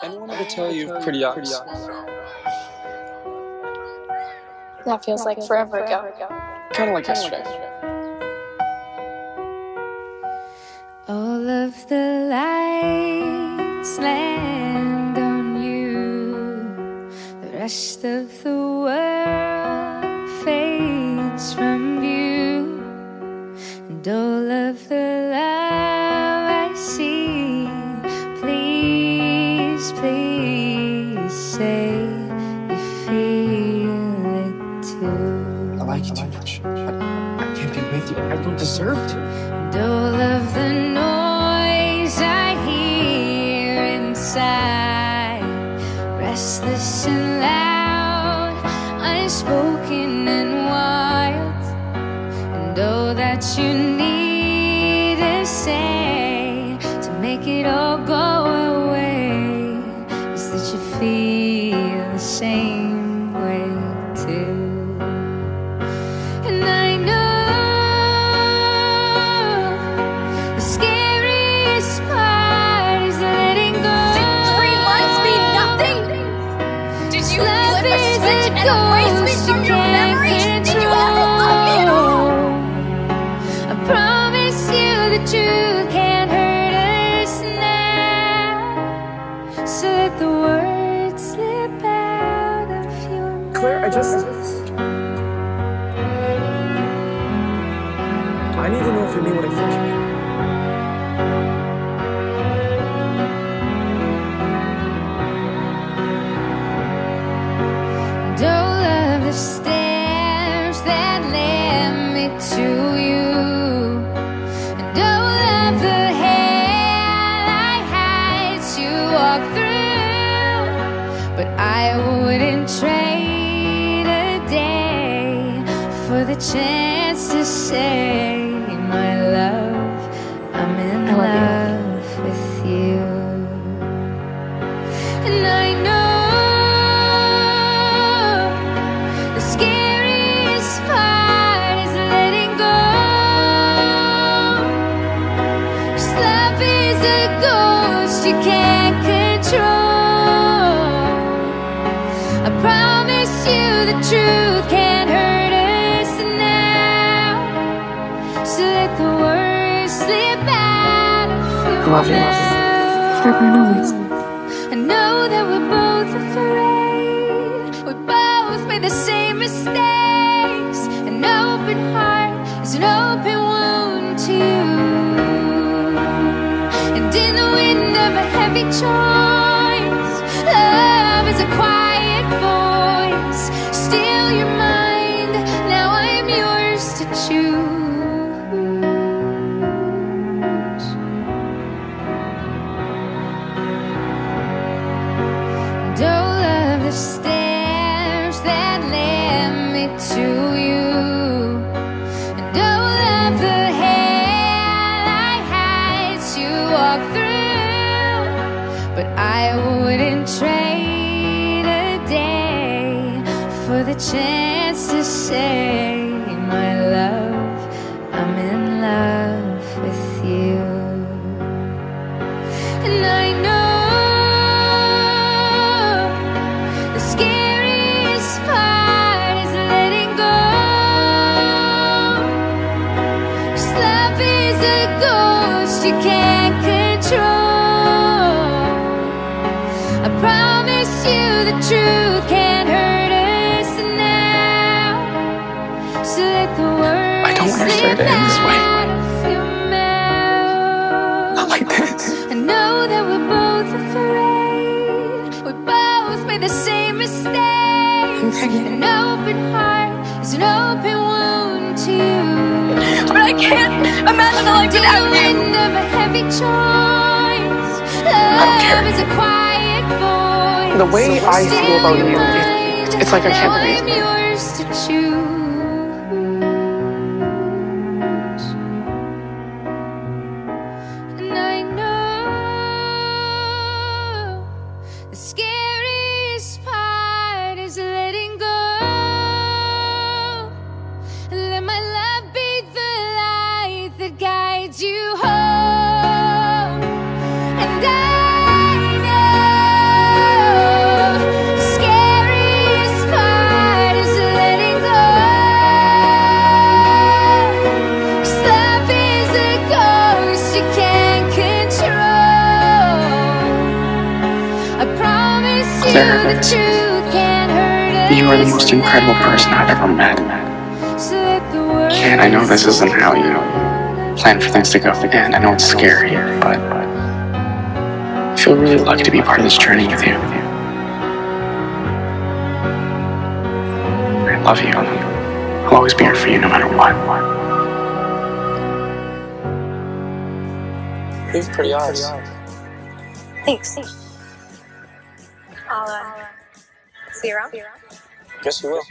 Anyone ever tell you pretty eyes? That feels like forever ago. Kind of like yesterday. All of the lights land on you. The rest of the world fades from view. And all of the like too much. I, I can't be with you. I don't deserve to. And all of the noise I hear inside, restless and loud, unspoken and wild, and all that you need you Love flip a switch and erase me from your can't memory? Did you ever love me? control. I promise you the truth can't hurt us now. So let the words slip out of your mouth. Clare, I just. I need to know if you mean what I think you mean. I wouldn't trade a day for the chance to say, my love, I'm in love love with you. And I know the scariest part is letting go. 'Cause love is a ghost you can't truth can't hurt us now. So let the words slip out of your I love you. mouth. Forever and always. I know that we're both afraid. We both made the same mistakes. An open heart is an open wound to you. And in the wind of a heavy choice, love is a quiet voice. Steal your mind, chance to say, my love, I'm in love with you. And I know the scariest part is letting go. 'Cause love is a ghost you can't control. I promise you the truth to end this way. out of your mouth. Not like this. I know that we're both afraid. We both made the same mistakes. An open heart is an open wound to you. But I can't imagine a life without The you. of a heavy choice. don't care. Love is a quiet voice. The way I feel about you, it- it's like I can't believe it. Sarah, you are the most incredible person I've ever met. And I know this isn't how you plan for things to go, and I know it's scary, but I feel really lucky to be part of this journey with you. I love you. I'll always be here for you no matter what. You have pretty eyes. Thanks. I'll see you around. Yes, you will.